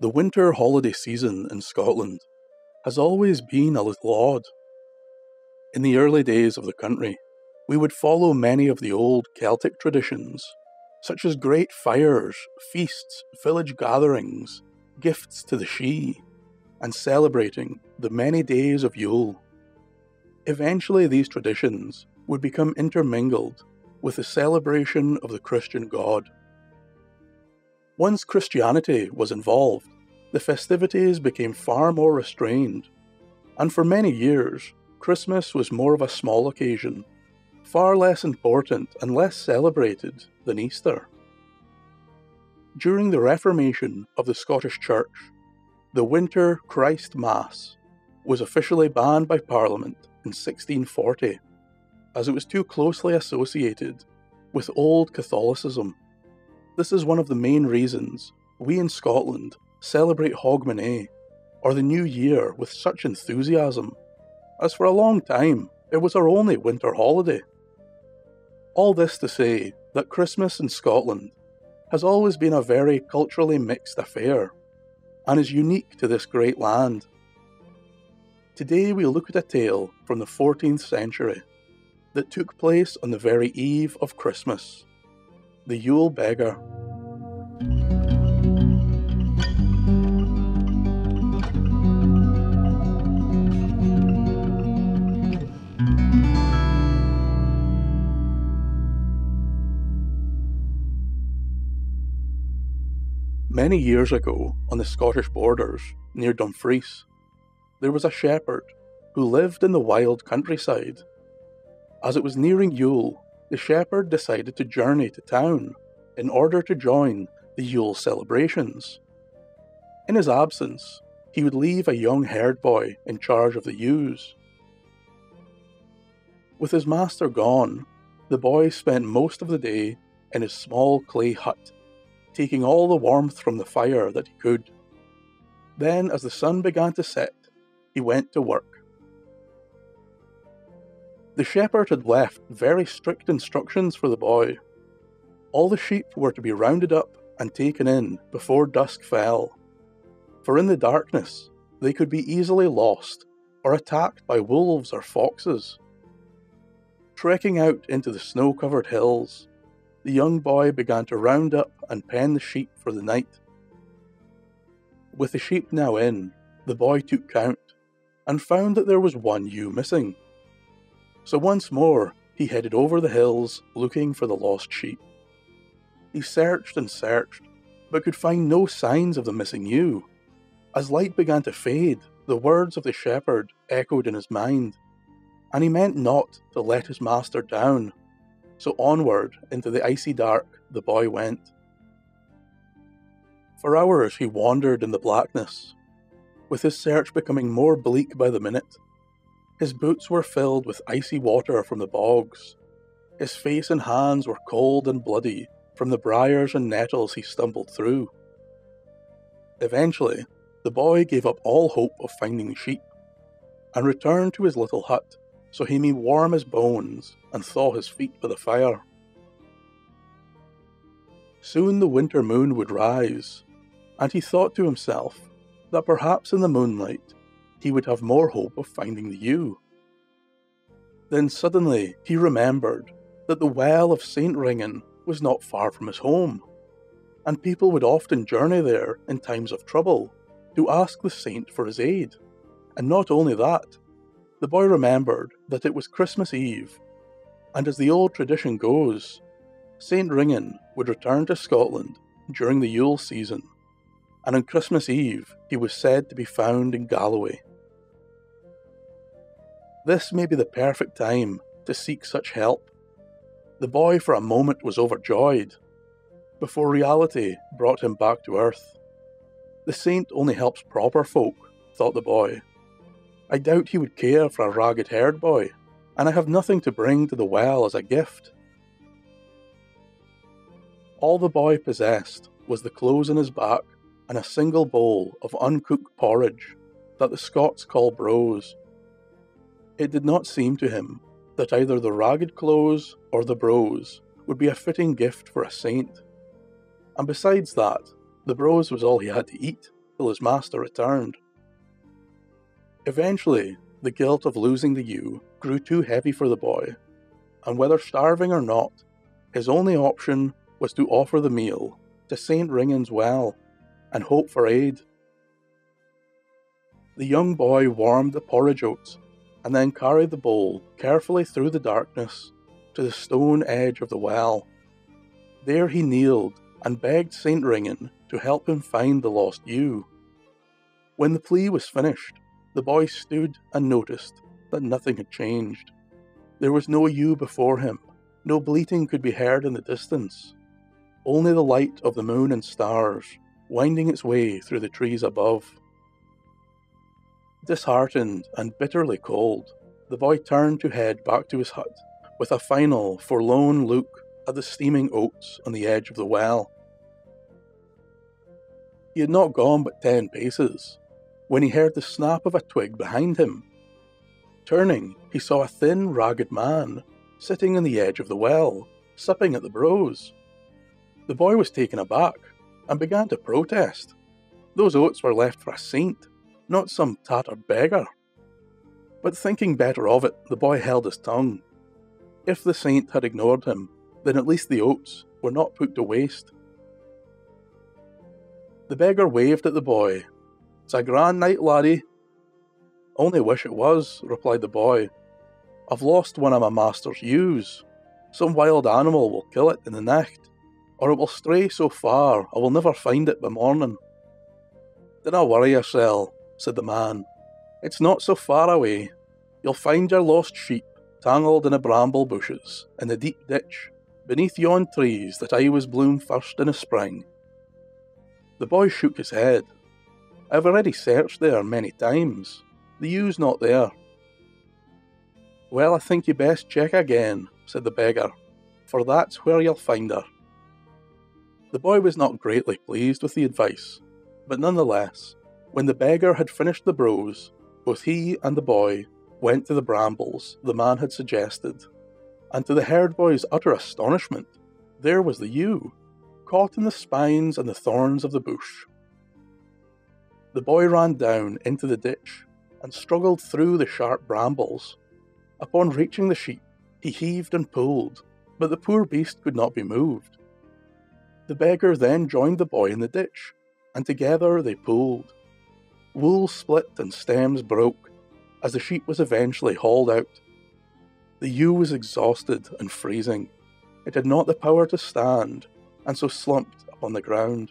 The winter holiday season in Scotland has always been a little odd. In the early days of the country, we would follow many of the old Celtic traditions, such as great fires, feasts, village gatherings, gifts to the Sidhe, and celebrating the many days of Yule. Eventually, these traditions would become intermingled with the celebration of the Christian God. Once Christianity was involved, the festivities became far more restrained, and for many years, Christmas was more of a small occasion, far less important and less celebrated than Easter. During the Reformation of the Scottish Church, the winter Christ Mass was officially banned by Parliament in 1640, as it was too closely associated with Old Catholicism this is one of the main reasons we in Scotland celebrate Hogmanay, or the New Year, with such enthusiasm, as for a long time it was our only winter holiday. All this to say that Christmas in Scotland has always been a very culturally mixed affair, and is unique to this great land. Today we look at a tale from the 14th century that took place on the very eve of Christmas the Yule Beggar. Many years ago, on the Scottish borders, near Dumfries, there was a shepherd who lived in the wild countryside. As it was nearing Yule, the shepherd decided to journey to town in order to join the Yule celebrations. In his absence, he would leave a young herd boy in charge of the ewes. With his master gone, the boy spent most of the day in his small clay hut, taking all the warmth from the fire that he could. Then, as the sun began to set, he went to work. The shepherd had left very strict instructions for the boy. All the sheep were to be rounded up and taken in before dusk fell, for in the darkness they could be easily lost or attacked by wolves or foxes. Trekking out into the snow covered hills, the young boy began to round up and pen the sheep for the night. With the sheep now in, the boy took count and found that there was one ewe missing. So once more, he headed over the hills looking for the lost sheep. He searched and searched, but could find no signs of the missing ewe. As light began to fade, the words of the shepherd echoed in his mind, and he meant not to let his master down. So onward into the icy dark the boy went. For hours he wandered in the blackness, with his search becoming more bleak by the minute. His boots were filled with icy water from the bogs. His face and hands were cold and bloody from the briars and nettles he stumbled through. Eventually, the boy gave up all hope of finding the sheep and returned to his little hut so he may warm his bones and thaw his feet by the fire. Soon the winter moon would rise, and he thought to himself that perhaps in the moonlight he would have more hope of finding the ewe. Then suddenly he remembered that the well of St. Ringan was not far from his home, and people would often journey there in times of trouble to ask the saint for his aid. And not only that, the boy remembered that it was Christmas Eve, and as the old tradition goes, St. Ringan would return to Scotland during the Yule season, and on Christmas Eve he was said to be found in Galloway. This may be the perfect time to seek such help. The boy for a moment was overjoyed, before reality brought him back to earth. The saint only helps proper folk, thought the boy. I doubt he would care for a ragged haired boy, and I have nothing to bring to the well as a gift. All the boy possessed was the clothes on his back and a single bowl of uncooked porridge that the Scots call brose. It did not seem to him that either the ragged clothes or the brose would be a fitting gift for a saint. And besides that, the brose was all he had to eat, till his master returned. Eventually, the guilt of losing the ewe grew too heavy for the boy, and whether starving or not, his only option was to offer the meal to St. Ringan's well and hope for aid. The young boy warmed the porridge oats and then carried the bowl carefully through the darkness to the stone edge of the well. There he kneeled and begged St. Ringan to help him find the lost ewe. When the plea was finished, the boy stood and noticed that nothing had changed. There was no ewe before him, no bleating could be heard in the distance, only the light of the moon and stars winding its way through the trees above. Disheartened and bitterly cold, the boy turned to head back to his hut with a final forlorn look at the steaming oats on the edge of the well. He had not gone but ten paces when he heard the snap of a twig behind him. Turning, he saw a thin, ragged man sitting on the edge of the well, supping at the brose. The boy was taken aback and began to protest. Those oats were left for a saint, not some tattered beggar. But thinking better of it, the boy held his tongue. If the saint had ignored him, then at least the oats were not put to waste. The beggar waved at the boy. It's a grand night, laddie. Only wish it was, replied the boy. I've lost one of my master's ewes. Some wild animal will kill it in the night or it will stray so far I will never find it by morning. Dinna worry yourself, said the man. It's not so far away. You'll find your lost sheep tangled in the bramble bushes in the deep ditch beneath yon trees that I was bloom first in the spring. The boy shook his head. I've already searched there many times. The ew's not there. Well, I think you best check again, said the beggar, for that's where you'll find her. The boy was not greatly pleased with the advice, but nonetheless, when the beggar had finished the brose, both he and the boy went to the brambles the man had suggested, and to the herd boy's utter astonishment, there was the ewe, caught in the spines and the thorns of the bush. The boy ran down into the ditch and struggled through the sharp brambles. Upon reaching the sheep, he heaved and pulled, but the poor beast could not be moved. The beggar then joined the boy in the ditch, and together they pulled. Wool split and stems broke as the sheep was eventually hauled out. The ewe was exhausted and freezing. It had not the power to stand, and so slumped upon the ground.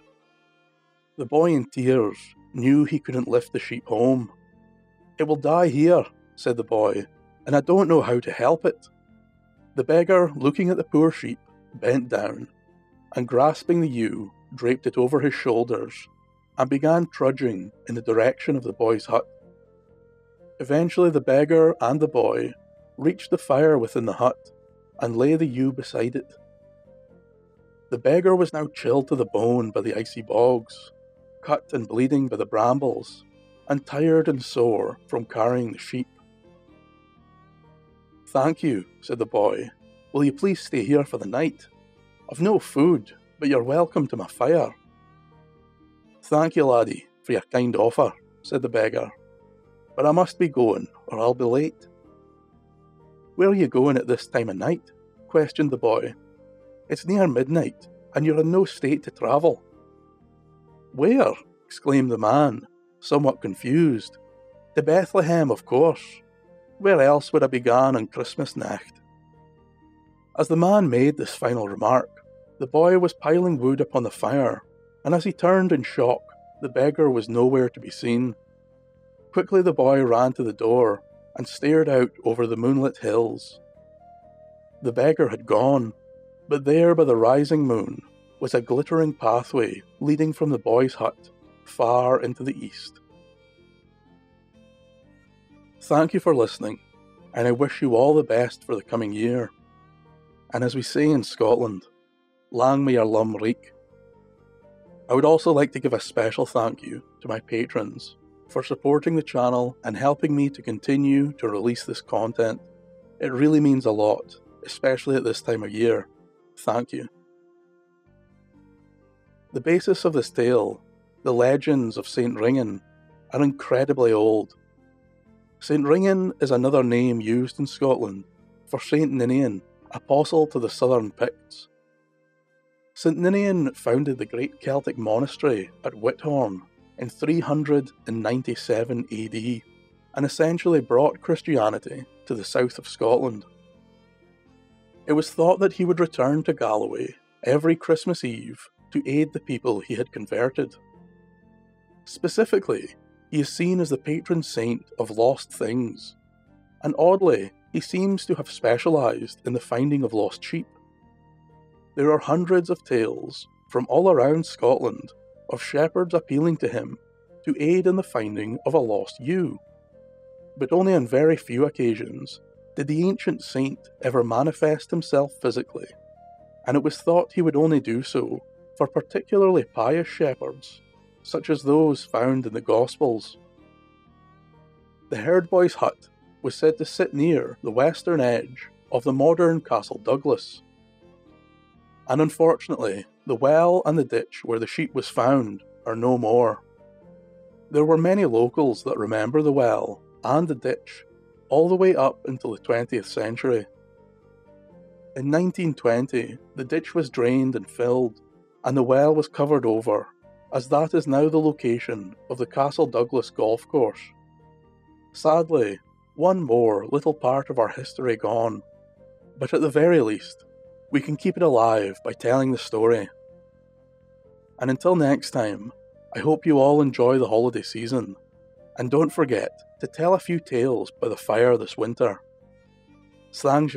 The boy in tears knew he couldn't lift the sheep home. It will die here, said the boy, and I don't know how to help it. The beggar, looking at the poor sheep, bent down and grasping the ewe, draped it over his shoulders and began trudging in the direction of the boy's hut. Eventually, the beggar and the boy reached the fire within the hut and lay the ewe beside it. The beggar was now chilled to the bone by the icy bogs, cut and bleeding by the brambles, and tired and sore from carrying the sheep. Thank you, said the boy. Will you please stay here for the night? I've no food, but you're welcome to my fire. Thank you, laddie, for your kind offer, said the beggar. But I must be going, or I'll be late. Where are you going at this time of night? questioned the boy. It's near midnight, and you're in no state to travel. Where? exclaimed the man, somewhat confused. To Bethlehem, of course. Where else would I be gone on Christmas night? As the man made this final remark, the boy was piling wood upon the fire, and as he turned in shock, the beggar was nowhere to be seen. Quickly the boy ran to the door and stared out over the moonlit hills. The beggar had gone, but there by the rising moon was a glittering pathway leading from the boy's hut far into the east. Thank you for listening, and I wish you all the best for the coming year. And as we say in Scotland, lang may your lum reek. I would also like to give a special thank you to my patrons for supporting the channel and helping me to continue to release this content. It really means a lot, especially at this time of year. Thank you. The basis of this tale, the legends of St. Ringan are incredibly old. St. Ringan is another name used in Scotland for St. Ninian, apostle to the southern Picts. St. Ninian founded the great Celtic monastery at Whithorn in 397 AD and essentially brought Christianity to the south of Scotland. It was thought that he would return to Galloway every Christmas Eve to aid the people he had converted. Specifically, he is seen as the patron saint of lost things, and oddly, he seems to have specialised in the finding of lost sheep. There are hundreds of tales from all around Scotland of shepherds appealing to him to aid in the finding of a lost ewe. But only on very few occasions did the ancient saint ever manifest himself physically, and it was thought he would only do so for particularly pious shepherds, such as those found in the Gospels. The herd boy's hut was said to sit near the western edge of the modern Castle Douglas. And unfortunately, the well and the ditch where the sheep was found are no more. There were many locals that remember the well and the ditch all the way up until the 20th century. In 1920, the ditch was drained and filled, and the well was covered over, as that is now the location of the Castle Douglas golf course. Sadly, one more little part of our history gone, but at the very least, we can keep it alive by telling the story. And until next time, I hope you all enjoy the holiday season, and don't forget to tell a few tales by the fire this winter. Slán